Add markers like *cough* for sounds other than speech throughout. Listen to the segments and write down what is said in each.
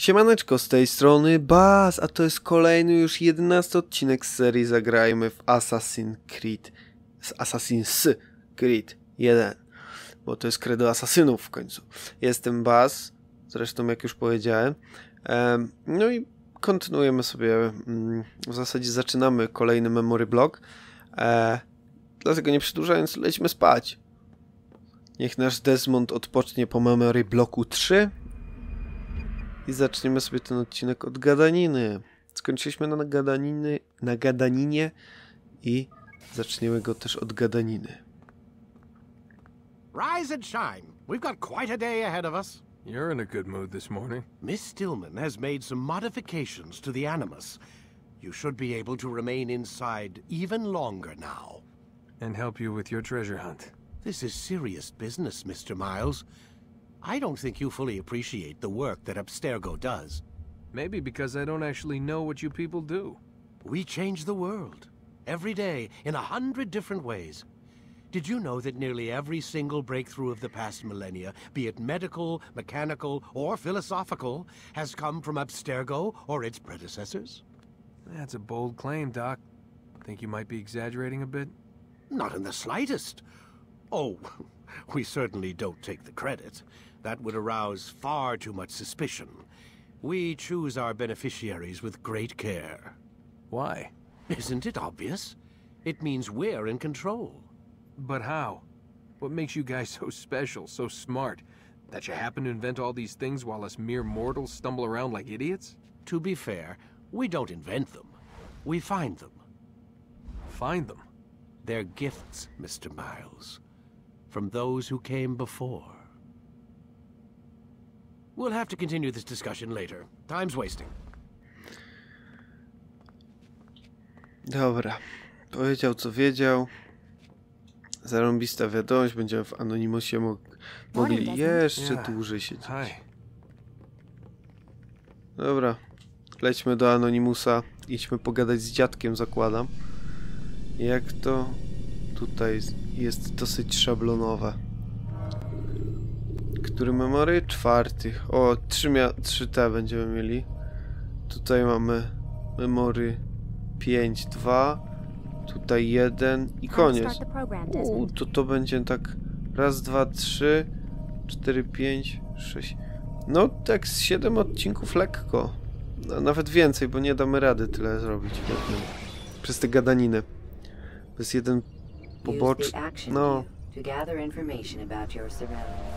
Siemaneczko, z tej strony Baz, a to jest kolejny już 11 odcinek z serii Zagrajmy w Assassin's Creed. Z Assassin's Creed 1, bo to jest kredo asasynów w końcu. Jestem Baz, zresztą jak już powiedziałem. Em, No i kontynuujemy sobie, mm, w zasadzie zaczynamy kolejny memory block. E, Dlatego nie przedłużając, lecimy spać. Niech nasz Desmond odpocznie po memory bloku 3 i zaczniemy sobie ten odcinek od gadaniny. Skończyliśmy na gadaniny, na gadaninie i zaczniemy go też od gadaniny. Rise and shine. We've got quite a day ahead of us. You're in a good mood this morning. Miss Stillman has made some modifications to the Animus. You should be able to remain inside even longer now. And help you with your treasure hunt. This is serious business, Mr. Miles. I don't think you fully appreciate the work that Abstergo does. Maybe because I don't actually know what you people do. We change the world. Every day, in a hundred different ways. Did you know that nearly every single breakthrough of the past millennia, be it medical, mechanical, or philosophical, has come from Abstergo or its predecessors? That's a bold claim, Doc. Think you might be exaggerating a bit? Not in the slightest. Oh, *laughs* we certainly don't take the credit. That would arouse far too much suspicion. We choose our beneficiaries with great care. Why? Isn't it obvious? It means we're in control. But how? What makes you guys *laughs* so special, so smart? That you happen to invent all these things while us mere mortals stumble around like idiots? To be fair, we don't invent them. We find them. Find them. They're gifts, Mr. Miles, from those who came before. We'll have to continue this discussion later. Time's wasting. Dobra, powiedział co wiedział. Zarąbista wiadomość, będziemy w Anonimusie mo mogli jeszcze dłużej siedzieć. Dobra, lećmy do Anonimusa. Idźmy pogadać z dziadkiem, zakładam. Jak to tutaj jest dosyć szablonowe. Który memory? Czwarty. O, trzy, mia- trzy te będziemy mieli. Tutaj mamy memory 5, 2. Tutaj jeden i koniec. U, to to będzie tak raz, dwa, trzy, cztery, pięć, sześć. No tak z siedem odcinków lekko. No, nawet więcej, bo nie damy rady tyle zrobić. Przez te gadaniny. To jest jeden poboczny. No, to gather information about your surroundings.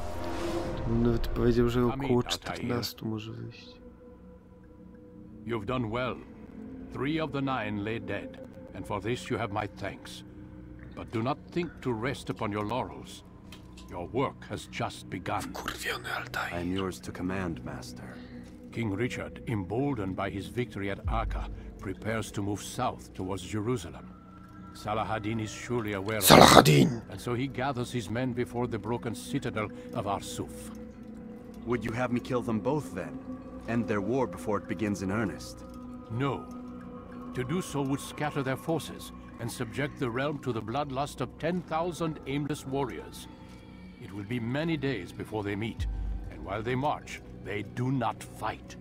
Bym nawet powiedział, że około 14 może wyjść. You've done well. Three of the nine lay dead, and for this you have my thanks. But do not think to rest upon your laurels. Your work has just begun. I am yours to command, Master. King Richard, emboldened by his victory at Acre, prepares to move south towards Jerusalem. Salahadin is surely aware of Salahadin! and so he gathers his men before the broken citadel of Arsuf. Would you have me kill them both then? End their war before it begins in earnest? No. To do so would scatter their forces and subject the realm to the bloodlust of 10,000 aimless warriors. It will be many days before they meet, and while they march, they do not fight.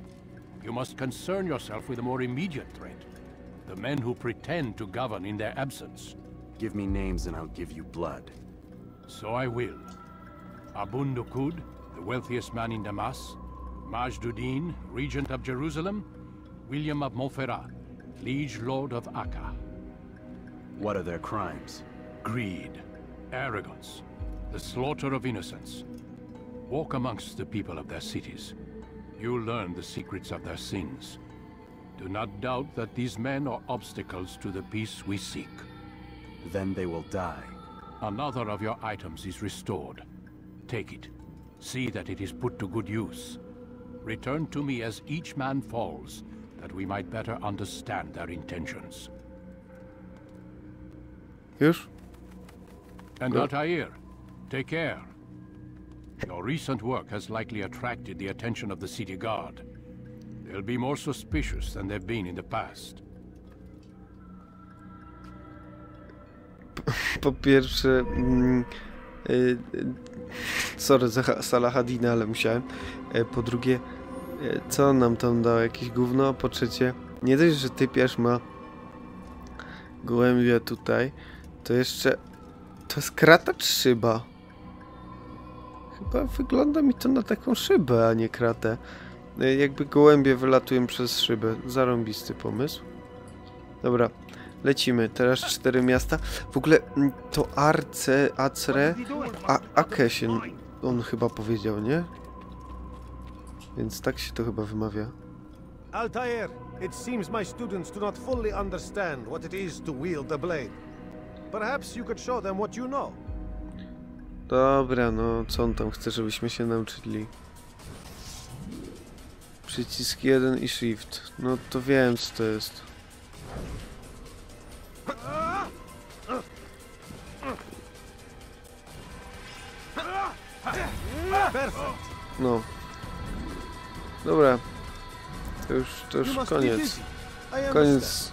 You must concern yourself with a more immediate threat. The men who pretend to govern in their absence. Give me names and I'll give you blood. So I will. Abun Nukud, the wealthiest man in Damas, Majduddin, regent of Jerusalem, William of Montferrat, liege lord of Acca. What are their crimes? Greed, arrogance, the slaughter of innocents. Walk amongst the people of their cities. You'll learn the secrets of their sins. Do not doubt that these men are obstacles to the peace we seek. Then they will die. Another of your items is restored. Take it. See that it is put to good use. Return to me as each man falls, that we might better understand their intentions. Już? And Well- Altair, take care. Your recent work has likely attracted the attention of the city guard. They'll be more suspicious than they've been in the past. *laughs* Po pierwsze... Mm, y, y, sorry za Ha- Salahadina, ale musiałem. E, po drugie... E, Co nam tam dał? Jakieś gówno? Po trzecie, nie dość, że typiarz ma gołębia tutaj, to jeszcze... To jest krata czy szyba? Chyba wygląda mi to na taką szybę, a nie kratę. E, Jakby gołębie wylatują przez szybę. Zarąbisty pomysł. Dobra, lecimy. Teraz cztery miasta. W ogóle mm, to Arce, Acre, a on chyba powiedział, nie? Więc tak się to chyba wymawia. Altair, it seems my students do not fully understand what it is to wield the blade. Perhaps you could show them what you know. Dobra, no co on tam chce, żebyśmy się nauczyli? Przycisk 1 i shift. No to wiem co to jest. No. Dobra. To już, to już koniec. Koniec.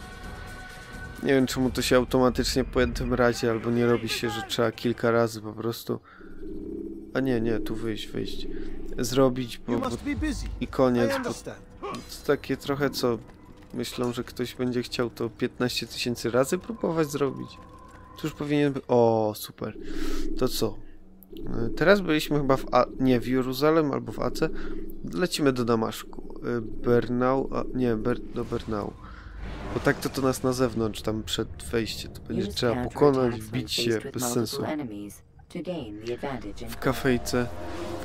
Nie wiem czemu to się automatycznie po jednym razie, albo nie robi się, że trzeba kilka razy po prostu. A nie, nie, tu wyjść, wyjść. Zrobić, bo, bo i koniec, bo to takie trochę co myślą, że ktoś będzie chciał to 15 tysięcy razy próbować zrobić. To już powinien być... O, super. To co? E, Teraz byliśmy chyba w... A... Nie, w Jeruzalem albo w Ace. Lecimy do Damaszku. E, Bernau... A, nie, Ber... do Bernau. Bo tak to to nas na zewnątrz, tam przed wejściem. To będzie trzeba pokonać, wbić się, bez sensu. W kafejce,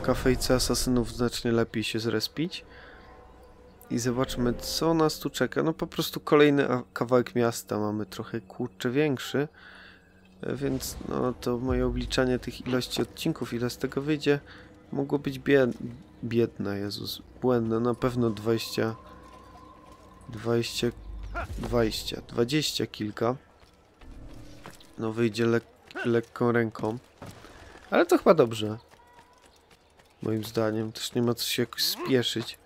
kafejce asasynów znacznie lepiej się zrespić. I zobaczmy, co nas tu czeka. No po prostu kolejny kawałek miasta mamy trochę kurczę większy. E, Więc no to moje obliczanie tych ilości odcinków, ile z tego wyjdzie, mogło być bied biedne, Jezus, błędne. Na pewno 20, 20, 20, 20 kilka. No wyjdzie lek lekką ręką. Ale to chyba dobrze. Moim zdaniem. Też nie ma co się jakoś spieszyć.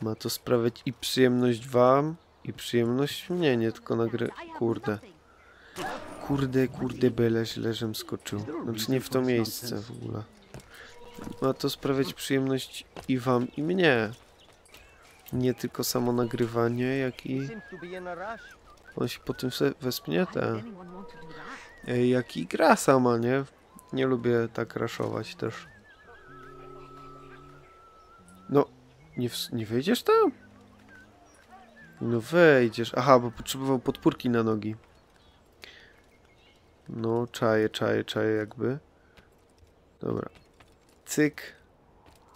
Ma to sprawiać i przyjemność wam, i przyjemność mnie, nie tylko nagry... Kurde. Kurde, kurde, byle źle, żem skoczył. Znaczy nie w to miejsce w ogóle. Ma to sprawiać przyjemność i wam, i mnie. Nie tylko samo nagrywanie, jak i... On się po tym wespnie, te. E, Jak i gra sama, nie? Nie lubię tak raszować też. No, nie, nie wejdziesz tam? No wejdziesz. Aha, bo potrzebował podpórki na nogi. No, czaję, czaję, czaję jakby. Dobra. Cyk.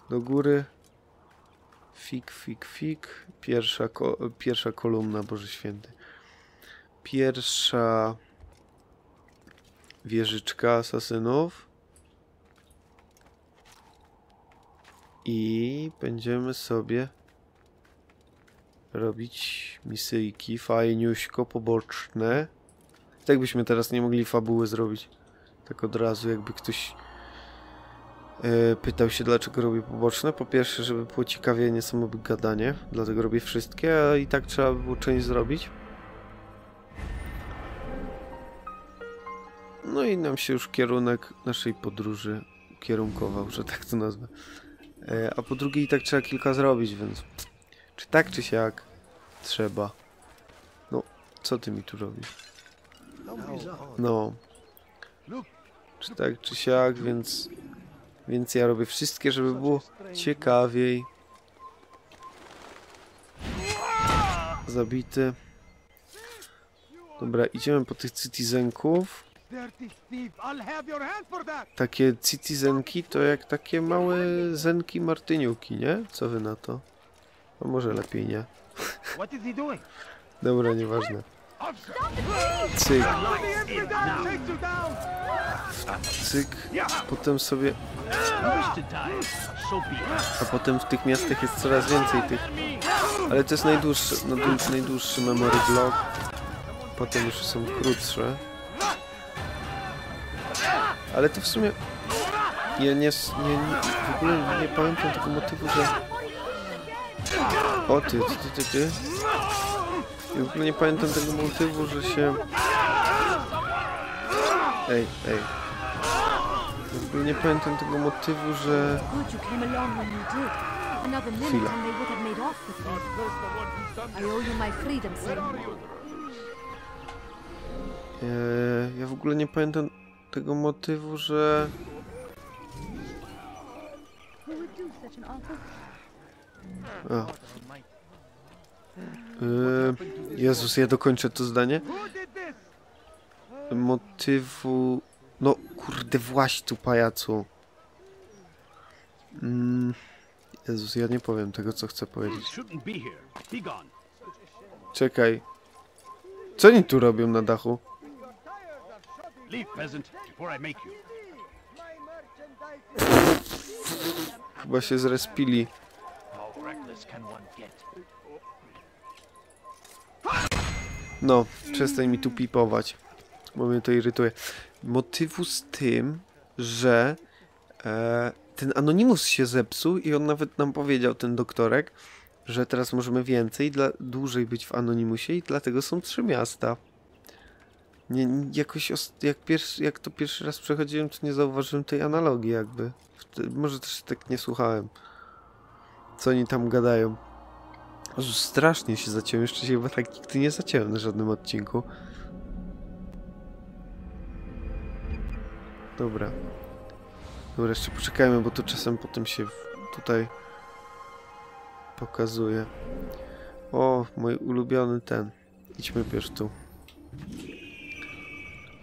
Do góry. Fik, fik, fik. Pierwsza, ko pierwsza kolumna, Boże Święty. Pierwsza wieżyczka asasynów. I będziemy sobie robić misyjki fajniuśko poboczne. Tak byśmy teraz nie mogli fabuły zrobić. Tak od razu, jakby ktoś e, pytał się, dlaczego robię poboczne. Po pierwsze, żeby było ciekawie, nie samo gadanie. Dlatego robię wszystkie, a i tak trzeba by było część zrobić. No i nam się już kierunek naszej podróży ukierunkował, że tak to nazwę. E, a po drugie i tak trzeba kilka zrobić, więc czy tak, czy siak trzeba. No, co ty mi tu robisz? No. Czy tak, czy siak, więc więc ja robię wszystkie, żeby było ciekawiej. Zabity. Dobra, idziemy po tych cytizenków. Takie citizenki to jak takie małe zenki martyniuki, nie? Co wy na to? A może lepiej nie. Dobra, nieważne. Cyk. Cyk. Potem sobie... A potem w tych miastach jest coraz więcej tych... Ale to jest najdłuższy, najdłuższy, najdłuższy memory block. Potem już są krótsze. Ale to w sumie... Ja nie, nie, nie, w ogóle nie pamiętam tego motywu, że... O ty, ty, ty, ty, ty. Ja w ogóle nie pamiętam tego motywu, że się... Ej, ej. W ogóle nie pamiętam tego motywu, że... Chwila. and they would have made off with me. I owe you my freedom, Seymour. E, ja w ogóle nie pamiętam tego motywu, że... A. E, Jezus, ja dokończę to zdanie. Motywu... No, kurde, właś tu, pajacu. Mm, Jezus, ja nie powiem tego, co chcę powiedzieć. Czekaj. Co oni tu robią na dachu? Leave, peasant, before I make you. Chyba się zrespili. No, przestań mi tu pipować, bo mnie to irytuje. Motywu z tym, że e, ten Anonimus się zepsuł i on nawet nam powiedział, ten doktorek, że teraz możemy więcej, dla, dłużej być w Anonimusie i dlatego są trzy miasta. Nie, jakoś jak, pierwszy, jak to pierwszy raz przechodziłem, to nie zauważyłem tej analogii jakby. Może też tak nie słuchałem, co oni tam gadają. Jezu, strasznie się zaciąłem, jeszcze się chyba tak nigdy nie zaciąłem na żadnym odcinku. Dobra. Dobra, jeszcze poczekajmy, bo to czasem potem się tutaj pokazuje. O, mój ulubiony ten. Idźmy pierw tu.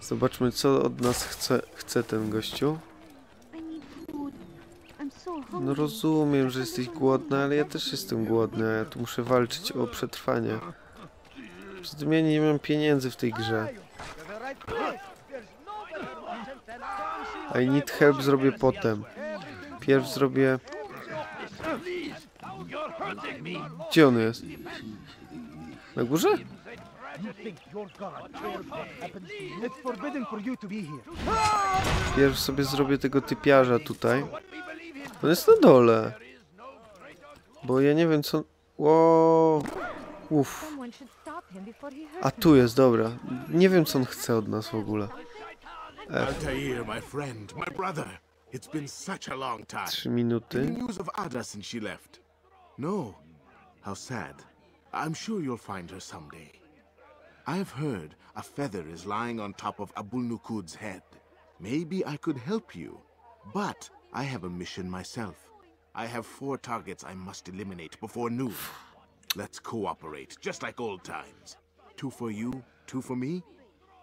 Zobaczmy, co od nas chce, chce ten gościu. No rozumiem, że jesteś głodny, ale ja też jestem głodny, ja tu muszę walczyć o przetrwanie. Przy ja nie mam pieniędzy w tej grze. I need help zrobię potem. Pierw zrobię... Gdzie on jest? Na górze? Pierw sobie zrobię tego typiarza tutaj. On jest na dole. Bo ja nie wiem co... Wow. Uff. A tu jest, dobra. Nie wiem co on chce od nas w ogóle. Time. Trzy minuty. No. How sad. I'm sure you'll find her someday. I've heard a feather is lying on top of Abul Nukud's head. Maybe I could help you. But I have a mission myself. I have four targets I must eliminate before noon. Let's cooperate, just like old times. Two for you, two for me.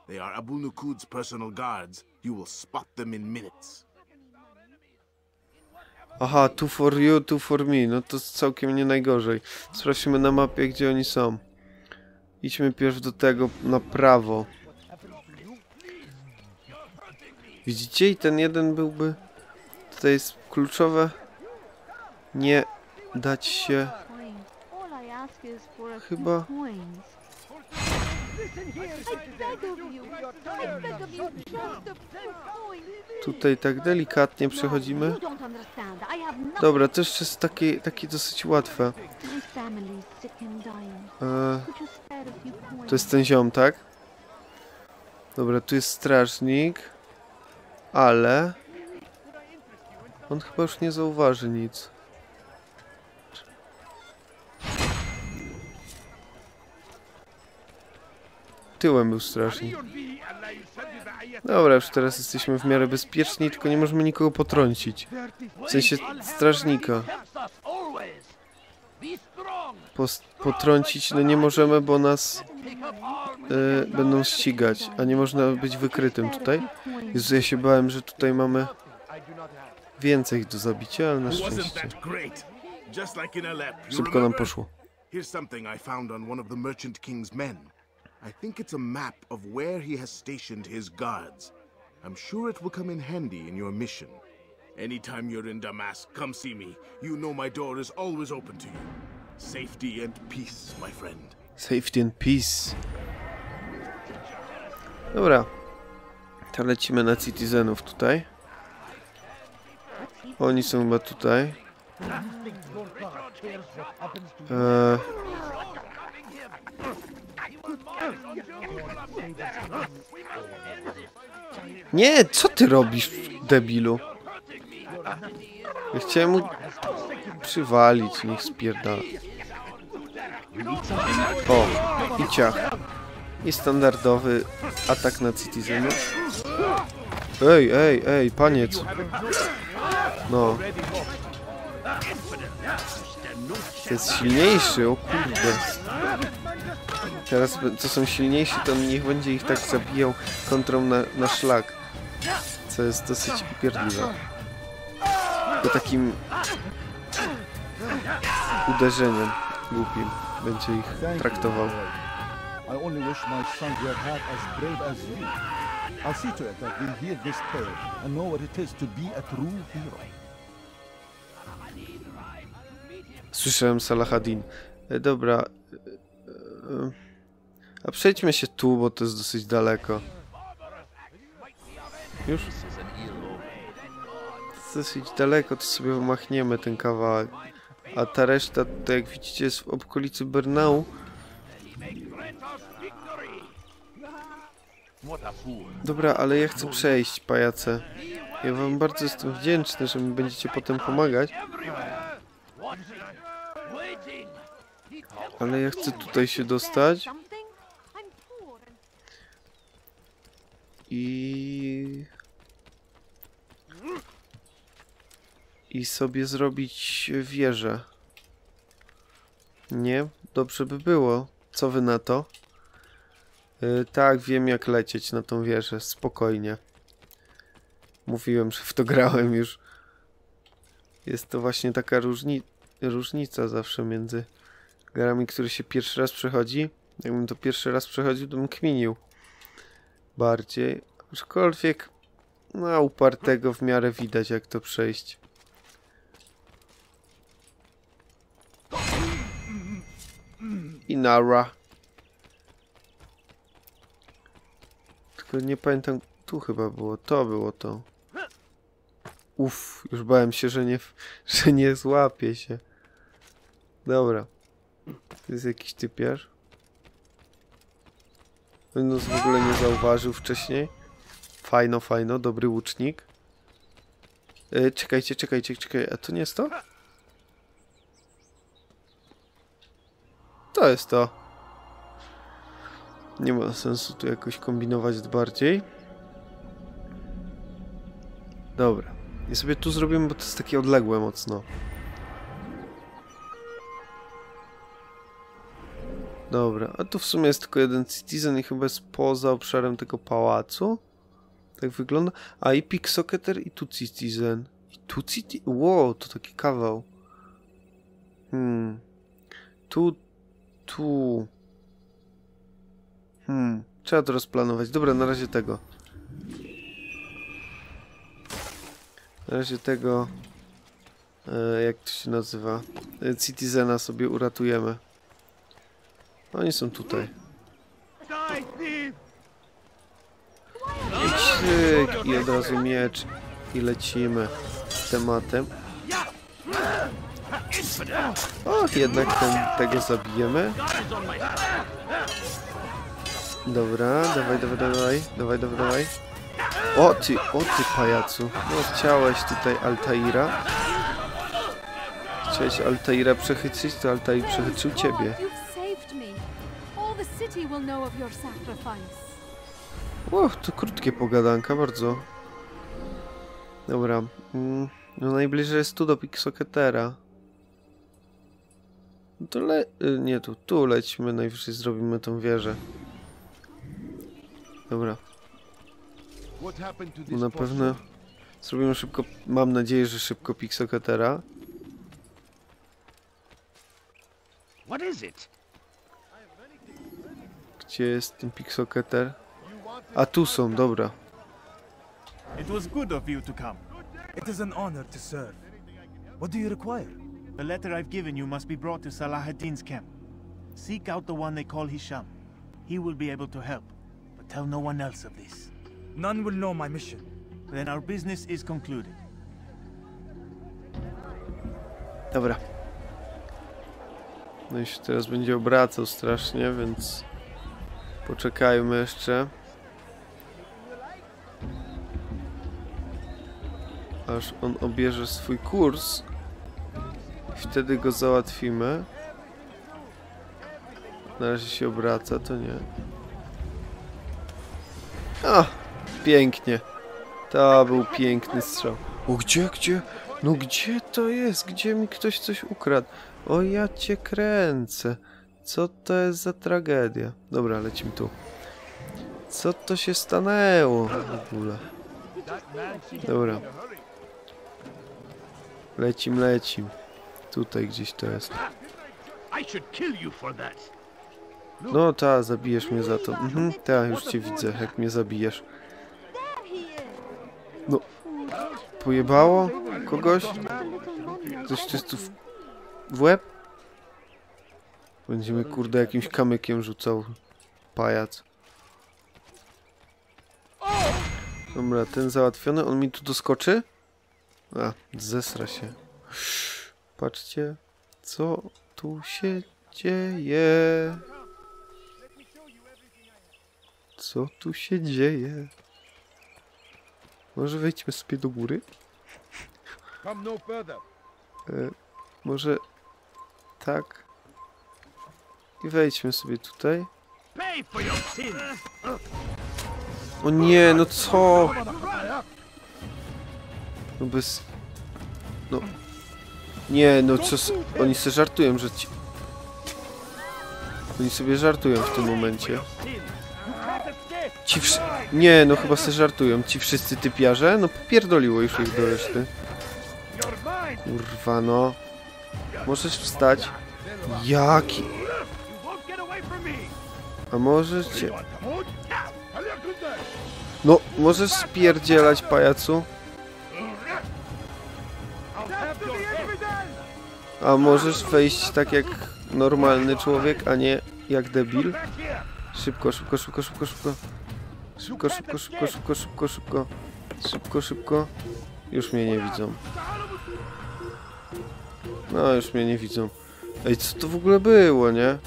They are Abul Nukud's personal guards. You will spot them in minutes. Aha, two for you, two for me. No to całkiem nie najgorzej. Sprawdźmy na mapie, gdzie oni są. Idźmy pierw do tego na prawo. Widzicie? I ten jeden byłby... Tutaj jest kluczowe. Nie dać się... Chyba- Tutaj tak delikatnie przechodzimy. Dobra, to jeszcze jest takie, takie dosyć łatwe. E, coins? to jest ten ziom, tak? Dobra, tu jest strażnik. Ale... On chyba już nie zauważy nic. Tyłem był strażnik. Dobra, już teraz jesteśmy w miarę bezpieczni, tylko nie możemy nikogo potrącić. W sensie strażnika. Pos- potrącić no nie możemy, bo nas y, będą ścigać, a nie można być wykrytym tutaj. Jezu, ja się bałem, że tutaj mamy więcej ich do zabicia, ale na szczęście. Szybko nam poszło. Here's something I found on one of the Merchant King's men. I think it's a map of where he has stationed his guards. I'm sure it will come in handy in your mission. Anytime you're in Damask, come see me. You know my door is always open to you. Safety and peace, my friend. Safety and peace. Dobra. To lecimy na Citizenów tutaj. Oni są chyba tutaj. Eee, Nie, co ty robisz, debilu? Ja chciałem mu przywalić, niech spierdala. O, i ciach. I standardowy atak na Citizenów. Ej, ej, ej, paniec. No. To jest silniejszy, o kurde. Teraz to są silniejsi, to niech będzie ich tak zabijał kontrą na, na szlak. Co jest dosyć upierdliwe. To takim uderzeniem głupim będzie ich traktował. I only wish my sons were half as brave as you. I'll see to it that they hear this tale and know what it is to be a true hero. Słyszałem Salahadin. E, dobra. A przejdźmy się tu, bo to jest dosyć daleko. Już? Dosyć daleko, to sobie machniemy ten kawałek. A ta reszta, to jak widzicie, jest w okolicy Bernau. Dobra, ale ja chcę przejść, pajace. Ja wam bardzo jestem wdzięczny, że mi będziecie potem pomagać. Ale ja chcę tutaj się dostać. I... I sobie zrobić wieżę. Nie? Dobrze by było. Co wy na to? Yy, tak, wiem jak lecieć na tą wieżę. Spokojnie. Mówiłem, że w to grałem już. Jest to właśnie taka różni różnica zawsze między grami, które się pierwszy raz przechodzi. Jakbym to pierwszy raz przechodził, to bym kminił bardziej. Aczkolwiek no, upartego w miarę widać, jak to przejść. I nara. Tylko nie pamiętam, tu chyba było, to było to. Uff, już bałem się, że nie, *laughs* że nie złapie się. Dobra. To jest jakiś typiarz. Windows w ogóle nie zauważył wcześniej. Fajno, fajno, dobry łucznik. Yy, czekajcie, czekajcie, czekajcie, a to nie jest to? To jest to. Nie ma sensu tu jakoś kombinować bardziej. Dobra. I sobie tu zrobimy, bo to jest takie odległe mocno. Dobra, a tu w sumie jest tylko jeden citizen i chyba jest poza obszarem tego pałacu. Tak wygląda. A i picksocketer i tu citizen. I tu citizen? Wow, to taki kawał. Hmm. Tu, tu. Hmm. Trzeba to rozplanować. Dobra, na razie tego. Na razie tego... E, jak to się nazywa? E, Citizena sobie uratujemy. Oni są tutaj. I i od razu miecz. I lecimy tematem. Och, jednak ten, tego zabijemy. Dobra, dawaj, dawaj, dawaj, dawaj, dawaj, dawaj. O ty, o ty pajacu. No chciałeś tutaj Altaira. Chciałeś Altaira przechytrzyć, to Altair przechytrzył ciebie. O, to krótkie pogadanka, bardzo. Dobra. Mm, no najbliżej jest tu do Pixoketera. No to le... y, Nie tu, tu lecimy, najwyżej zrobimy tą wieżę. Dobra. No na pewno zrobimy szybko, mam nadzieję, że szybko Pixoketera. What is it? Gdzie jest ten Pixoketer? A tu są, dobra. It was good of you to come. It is an honor to serve. What do you require? The letter I've given you must be brought to Salah ad-Din's camp. Seek out the one they call Hisham. He will be able to help, but tell no one else of this. None will know my mission. Then our business is concluded. Dobra. No i się teraz będzie obracał strasznie, więc poczekajmy jeszcze. Aż on obierze swój kurs. Wtedy go załatwimy. Na razie się obraca, to nie. A, pięknie. To był piękny strzał. O, gdzie, gdzie? No gdzie to jest? Gdzie mi ktoś coś ukradł? O, ja cię kręcę. Co to jest za tragedia? Dobra, lecimy tu. Co to się stanęło w ogóle? Dobra. Lecim, lecim. Tutaj gdzieś to jest. No ta, zabijesz mnie za to. Mhm, ta, już cię widzę, jak mnie zabijesz. No, pojebało kogoś? Coś tu w, w łeb? Będziemy kurde jakimś kamykiem rzucał. Pajac. Dobra, ten załatwiony. On mi tu doskoczy? A, zesra się. Patrzcie, co tu się dzieje. Co tu się dzieje? Może wejdźmy sobie do góry? No. E, może tak. I wejdźmy sobie tutaj. O nie, no co? No bez... No... Nie, no co... Oni sobie żartują, że ci... Oni sobie żartują w tym momencie. Ci wsz... Nie, no chyba sobie żartują. Ci wszyscy typiarze? No popierdoliło już ich do reszty. Kurwa, no. Możesz wstać? Jaki? A możecie... No, możesz spierdzielać, pajacu? A możesz wejść tak jak normalny człowiek, a nie jak debil? Szybko, szybko, szybko, szybko, szybko. Szybko, szybko, szybko, szybko, szybko, szybko. Szybko, szybko. Już mnie nie widzą. No, już mnie nie widzą. Ej, co to w ogóle było, nie?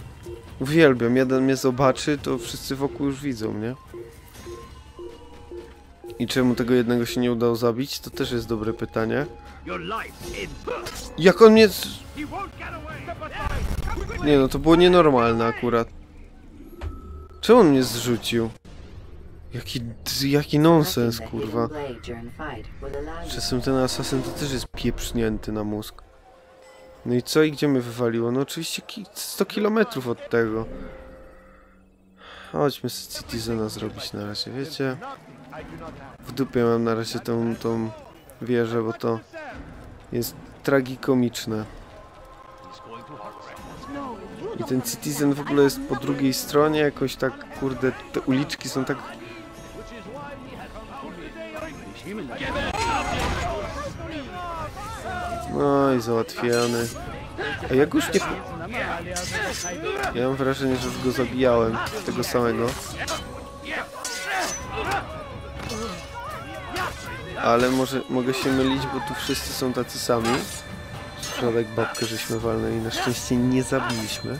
Uwielbiam, jeden mnie zobaczy, to wszyscy wokół już widzą, nie? I czemu tego jednego się nie udało zabić? To też jest dobre pytanie. Jak on mnie... Nie no, to było nienormalne akurat. Czemu on mnie zrzucił? Jaki, jaki nonsens, kurwa. Czasem ten asasyn to też jest pieprznięty na mózg. No i co? I gdzie mnie wywaliło? No oczywiście ki 100 kilometrów od tego. Chodźmy z Citizena zrobić na razie, wiecie? W dupie mam na razie tą, tą wieżę, bo to jest tragikomiczne. I ten Citizen w ogóle jest po drugiej stronie, jakoś tak, kurde, te uliczki są tak... No i załatwiony. A jak już nie... Ja mam wrażenie, że już go zabijałem, tego samego. Ale może mogę się mylić, bo tu wszyscy są tacy sami. Środek babkę żeśmy walnęli, na szczęście nie zabiliśmy.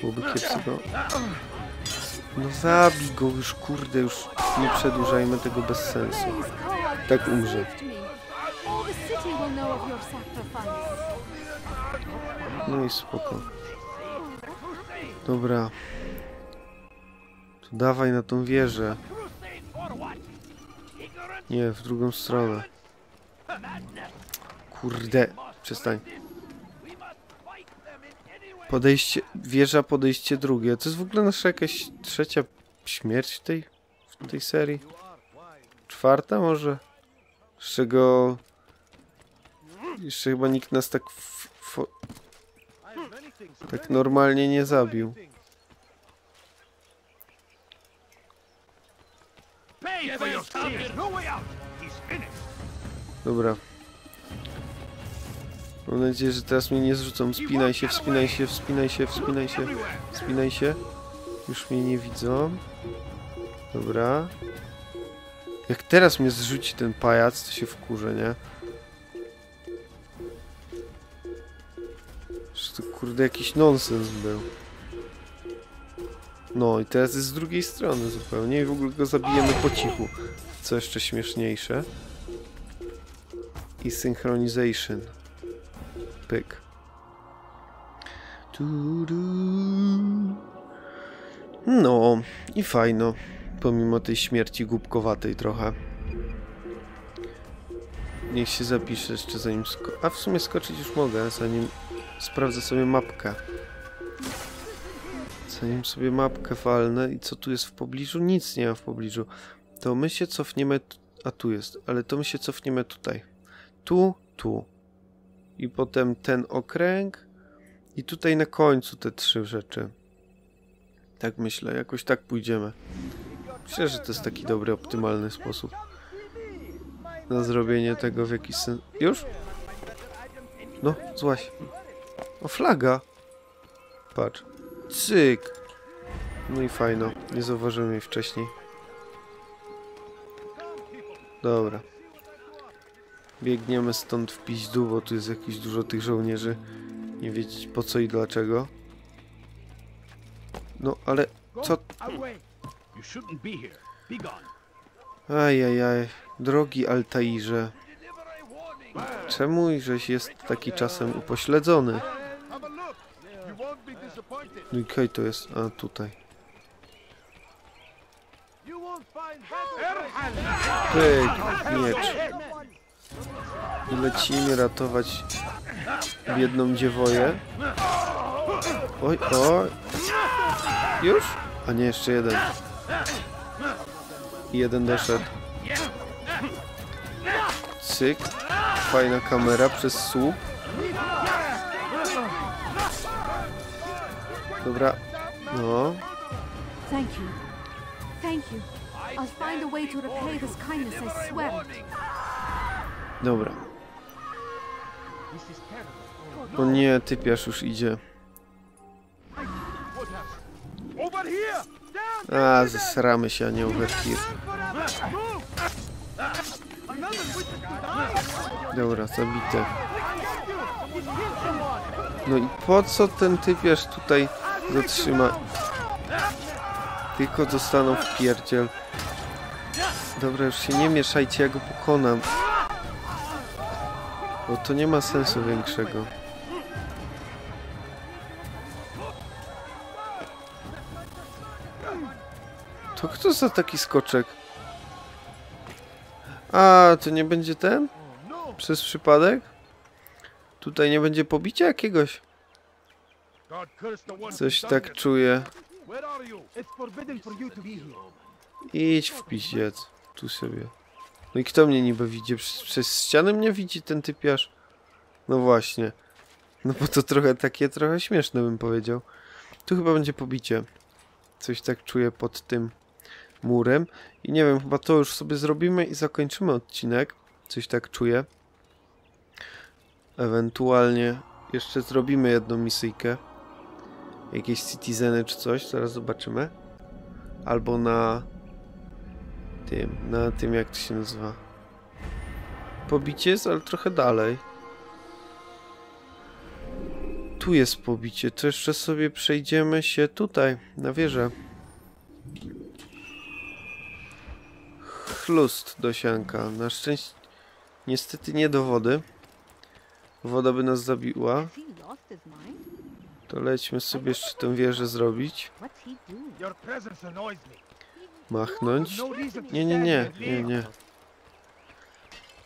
Byłoby kiepskiego. No zabij go już, kurde, już nie przedłużajmy tego bez sensu. Tak umrze. No i spoko. Dobra. To dawaj na tą wieżę. Nie, w drugą stronę. Kurde, przestań. Podejście, wieża, podejście drugie. To jest w ogóle nasza jakaś trzecia śmierć w tej, w tej serii? Czwarta może? Z czego... Jeszcze chyba nikt nas tak... Tak normalnie nie zabił. Dobra. Mam nadzieję, że teraz mnie nie zrzucą. Wspinaj się, wspinaj się, wspinaj się, wspinaj się, wspinaj się. Już mnie nie widzą. Dobra. Jak teraz mnie zrzuci ten pajac, to się wkurzę, nie? To kurde jakiś nonsens był. No i teraz jest z drugiej strony zupełnie i w ogóle go zabijemy po cichu. Co jeszcze śmieszniejsze. I synchronization. Pyk. No i fajno. Pomimo tej śmierci głupkowatej trochę. Niech się zapisze jeszcze zanim sko A w sumie skoczyć już mogę, zanim sprawdzę sobie mapkę. Zanim sobie mapkę walnę i co tu jest w pobliżu? Nic nie ma w pobliżu. To my się cofniemy... A tu jest, ale to my się cofniemy tutaj. Tu, tu. I potem ten okręg. I tutaj na końcu te trzy rzeczy. Tak myślę, jakoś tak pójdziemy. Myślę, że to jest taki dobry, optymalny sposób na zrobienie tego w jakiś sens. Już? No, złaś. O, flaga! Patrz. Cyk! No i fajno. Nie zauważyłem jej wcześniej. Dobra. Biegniemy stąd w piźdu, bo tu jest jakieś dużo tych żołnierzy. Nie wiedzieć po co i dlaczego. No, ale co... Ajajaj, drogi Altairze. Czemu żeś jest taki czasem upośledzony? No i kaj to jest? A, tutaj. Pyk, miecz. I lecimy ratować biedną dziewoję. Oj, oj. Już? A nie, jeszcze jeden. I jeden doszedł. Cyk. Fajna kamera przez słup. Dobra. No. Thank you. Thank you. I'll find a way to repay this kindness, I swear. Dobra. O nie, typiarz już idzie. A, zesramy się, a nie overkill. Dobra, zabite. No i po co ten typiarz tutaj zatrzyma? Tylko dostaną w pierdziel. Dobra, już się nie mieszajcie, ja go pokonam. Bo to nie ma sensu większego. To kto za taki skoczek? A, to nie będzie ten? Przez przypadek? Tutaj nie będzie pobicia jakiegoś? God curse the one Coś tak czuję. Idź w piździec. Tu sobie. No i kto mnie niby widzi? Przez, przez ścianę mnie widzi ten typiarz? No właśnie. No bo to trochę takie, trochę śmieszne bym powiedział. Tu chyba będzie pobicie. Coś tak czuję pod tym murem. I nie wiem, chyba to już sobie zrobimy i zakończymy odcinek. Coś tak czuję. Ewentualnie jeszcze zrobimy jedną misyjkę. Jakieś citizeny czy coś, zaraz zobaczymy. Albo na tym, na tym jak to się nazywa. Pobicie jest, ale trochę dalej. Tu jest pobicie, to jeszcze sobie przejdziemy się tutaj, na wieżę. Chlust do sianka. Na szczęście, niestety nie do wody. Woda by nas zabiła. To lećmy sobie jeszcze tę wieżę zrobić. Machnąć. Nie, nie, nie, nie, nie.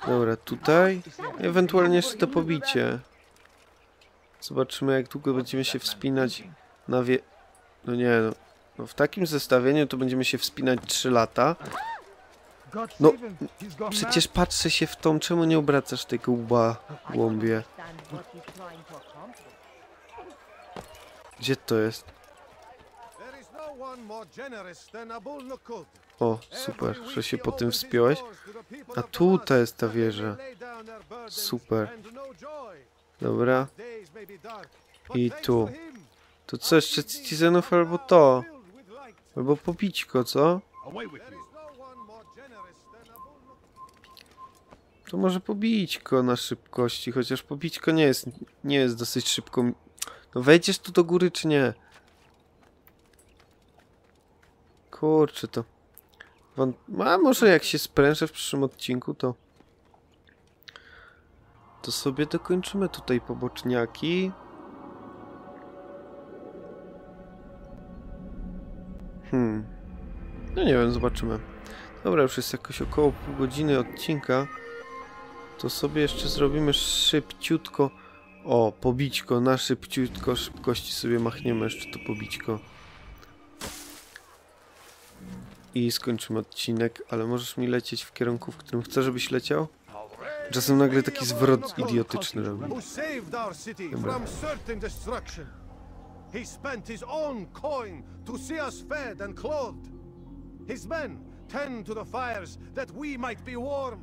Dobra, tutaj. Ewentualnie jeszcze to pobicie. Zobaczymy jak długo będziemy się wspinać na wie... No nie no. no. W takim zestawieniu to będziemy się wspinać 3 lata. No, przecież patrzę się w tą, czemu nie obracasz tego łba, głąbie? Gdzie to jest? No. O, super, że się po tym wspiąłeś. A tutaj jest ta wieża. Super. Dobra. I tu. To co, jeszcze Citizenów albo to? Albo pobićko, co? You. To może pobićko na szybkości, chociaż pobićko nie jest, nie jest dosyć szybką... No wejdziesz tu do góry, czy nie? Kurczę, to... A może jak się sprężę w przyszłym odcinku, to... To sobie dokończymy tutaj poboczniaki. Hmm. No nie wiem, zobaczymy. Dobra, już jest jakoś około pół godziny odcinka. To sobie jeszcze zrobimy szybciutko... O, pobićko, na szybciutko, szybkości sobie machniemy jeszcze to pobićko. I skończymy odcinek, ale możesz mi lecieć w kierunku, w którym chcę, żebyś leciał? Czasem nagle taki zwrot idiotyczny robi. Dobra. He spent his own coin to see us fed and clothed. His men tend to the fires that we might be warm.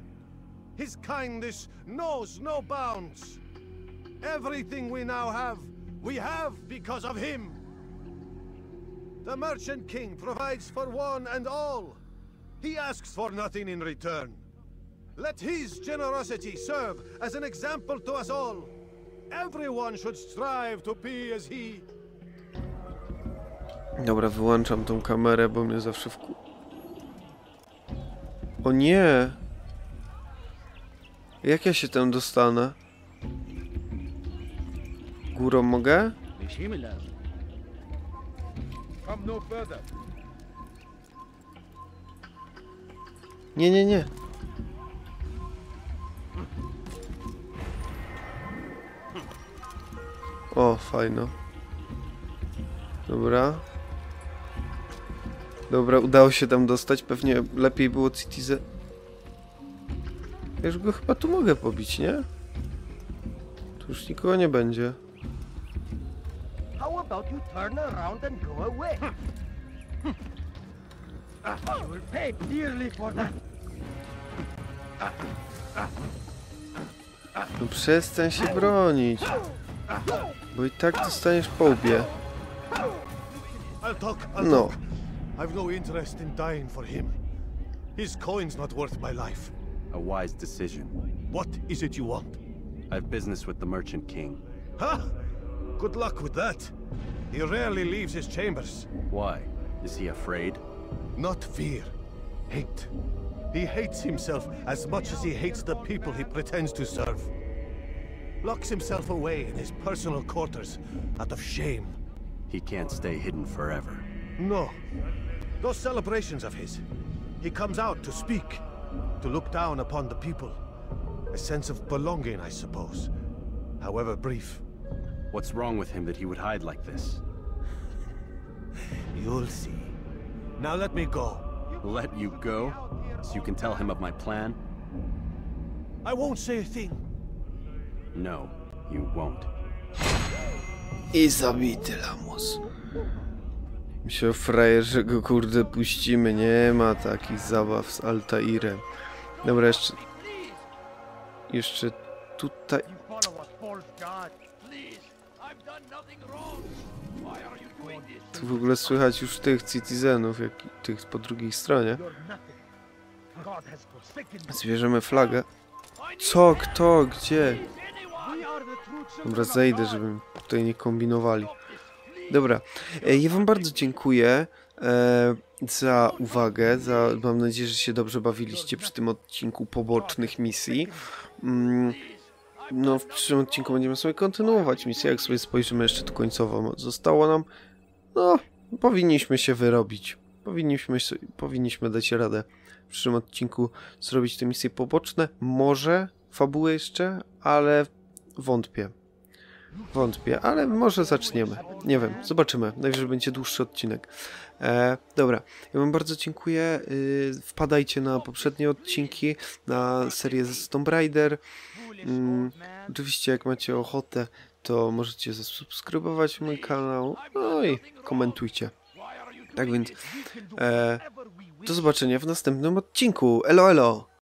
His kindness knows no bounds. Everything we now have, we have because of him. The Merchant King provides for one and all. He asks for nothing in return. Let his generosity serve as an example to us all. Everyone should strive to be as he. Dobra, wyłączam tą kamerę, bo mnie zawsze wku... O nie! Jak ja się tam dostanę? Górą mogę? No. Nie, nie, nie. O, fajno. Dobra. Dobra, udało się tam dostać. Pewnie lepiej było Citizen. Ja już go chyba tu mogę pobić, nie? Tu już nikogo nie będzie. How about you turn around and go away? you will pay dearly for that. No przestań się bronić. Bo i tak dostaniesz po łbie. I'll talk. I'll No. talk. I've no interest in dying for him. His coin's not worth my life. A wise decision. What is it you want? I've business with the Merchant King. Huh? Good luck with that. He rarely leaves his chambers. Why? Is he afraid? Not fear. Hate. He hates himself as much as he hates the people he pretends to serve. Locks himself away in his personal quarters out of shame. He can't stay hidden forever. No. Those celebrations of his. He comes out to speak, to look down upon the people. A sense of belonging, I suppose. However brief. What's wrong with him that he would hide like this? *laughs* You'll see. Now let me go. Let you go? So you can tell him of my plan? I won't say a thing. No, you won't. I zabity lamus. Myślał frajer, że go kurde puścimy. Nie ma takich zabaw z Altairem. Dobra, jeszcze... Jeszcze tutaj... Tu w ogóle słychać już tych citizenów, jak i tych po drugiej stronie. Zwierzemy flagę. Co? Kto? Gdzie? Dobra, zejdę, żeby tutaj nie kombinowali. Dobra, e, ja wam bardzo dziękuję e, za uwagę, za, mam nadzieję, że się dobrze bawiliście przy tym odcinku pobocznych misji. No, w przyszłym odcinku będziemy sobie kontynuować misję, jak sobie spojrzymy jeszcze tu końcowo. Zostało nam, no, powinniśmy się wyrobić. Powinniśmy, powinniśmy dać radę w przyszłym odcinku zrobić te misje poboczne. Może fabułę jeszcze, ale wątpię. Wątpię, ale może zaczniemy. Nie wiem, zobaczymy. Najwyżej będzie dłuższy odcinek. E, dobra, ja wam bardzo dziękuję. Y, wpadajcie na poprzednie odcinki, na serię z Tomb Raider. Mm, oczywiście, jak macie ochotę, to możecie zasubskrybować mój kanał. No i komentujcie. Tak więc, e, do zobaczenia w następnym odcinku. Elo, elo!